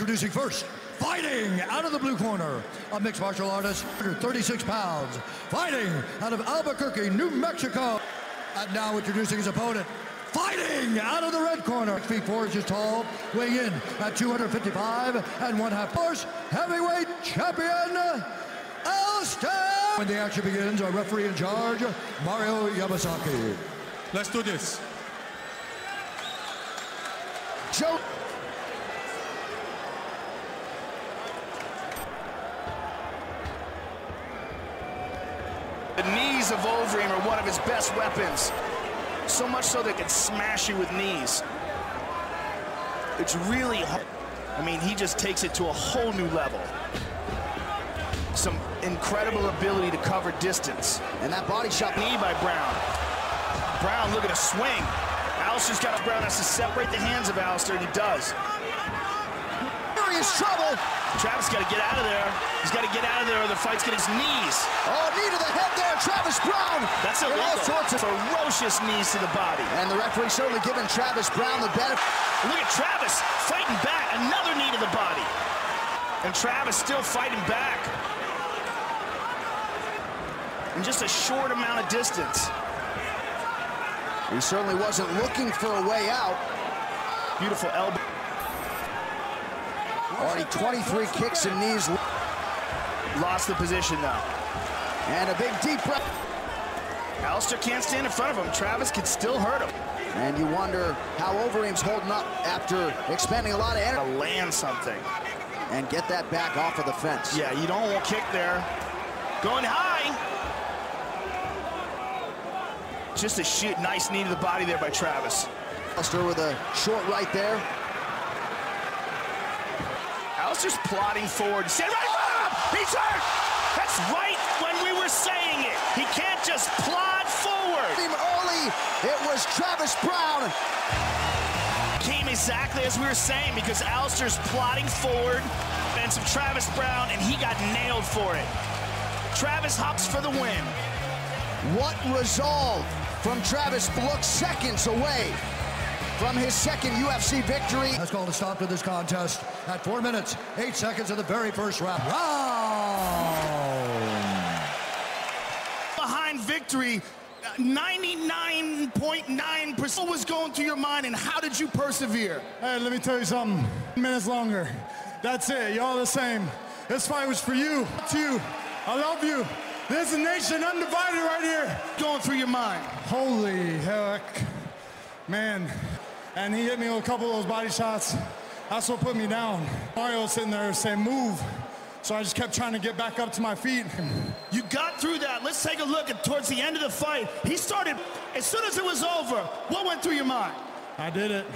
Introducing first, fighting out of the blue corner, a mixed martial artist, 36 pounds, fighting out of Albuquerque, New Mexico. And now introducing his opponent, fighting out of the red corner, 6 feet 4 inches tall, weighing in at 255 and one half force, heavyweight champion, Alistair. When the action begins, our referee in charge, Mario Yamasaki. Let's do this. Joe. Knees of Overeem are one of his best weapons. So much so they can smash you with knees. It's really hard. I mean, he just takes it to a whole new level. Some incredible ability to cover distance. And that body shot knee by Browne. Browne looking to swing. Alistair's got Browne has to separate the hands of Alistair, and he does. Serious trouble. Travis got to get out of there. He's got to get out of there or the fight's getting his knees. Oh, knee to the head there, Travis Browne. That's illegal. All sorts of ferocious knees to the body. And the referee certainly giving Travis Browne the benefit. Look at Travis fighting back. Another knee to the body. And Travis still fighting back. In just a short amount of distance. He certainly wasn't looking for a way out. Beautiful elbow. Already 23 kicks and knees. Lost the position though. And a big deep breath. Alistair can't stand in front of him. Travis could still hurt him. And you wonder how Overeem's holding up after expending a lot of energy. To land something. And get that back off of the fence. Yeah, you don't want kick there. Going high. Just a shoot, nice knee to the body there by Travis. Alistair with a short right there. Alistair's plotting forward. Stand right up! He's hurt! That's right when we were saying it. He can't just plod forward. Early, it was Travis Browne. Came exactly as we were saying because Alistair's plotting forward and some Travis Browne, and he got nailed for it. Travis hops for the win. What resolve from Travis looks seconds away from his second UFC victory. Has called a stop to this contest at 4 minutes, 8 seconds of the very first round. Round! Behind victory, 99.9% was going through your mind, and how did you persevere? Hey, let me tell you something. Minutes longer. That's it. Y'all the same. This fight was for you. To you. I love you. There's a nation undivided right here. Going through your mind. Holy heck. Man. And he hit me with a couple of those body shots. That's what put me down. Mario was sitting there saying, move. So I just kept trying to get back up to my feet. You got through that. Let's take a look at towards the end of the fight. He started, as soon as it was over, what went through your mind? I did it.